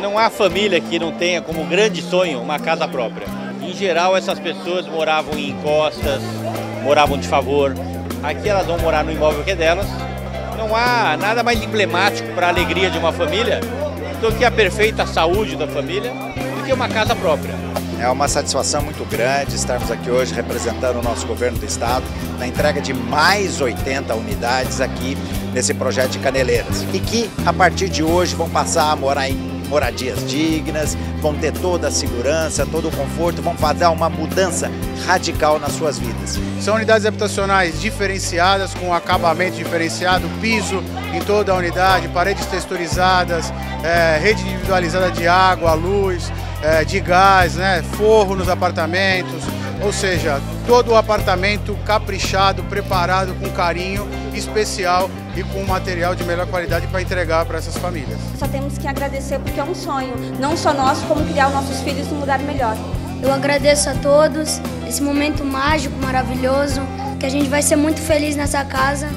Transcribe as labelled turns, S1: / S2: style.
S1: Não há família que não tenha como grande sonho uma casa própria. Em geral, essas pessoas moravam em encostas, moravam de favor. Aqui elas vão morar no imóvel que é delas. Não há nada mais emblemático para a alegria de uma família do que a perfeita saúde da família do que uma casa própria.
S2: É uma satisfação muito grande estarmos aqui hoje representando o nosso governo do estado na entrega de mais 80 unidades aqui nesse projeto de Caneleiras e que a partir de hoje vão passar a morar em moradias dignas, vão ter toda a segurança, todo o conforto, vão fazer uma mudança radical nas suas vidas.
S3: São unidades habitacionais diferenciadas, com acabamento diferenciado, piso em toda a unidade, paredes texturizadas, é, rede individualizada de água, luz, é, de gás, né, forro nos apartamentos, ou seja, todo o apartamento caprichado, preparado com carinho especial e com material de melhor qualidade para entregar para essas famílias.
S4: Só temos que agradecer porque é um sonho, não só nosso, como criar os nossos filhos num lugar melhor.
S5: Eu agradeço a todos esse momento mágico, maravilhoso, que a gente vai ser muito feliz nessa casa.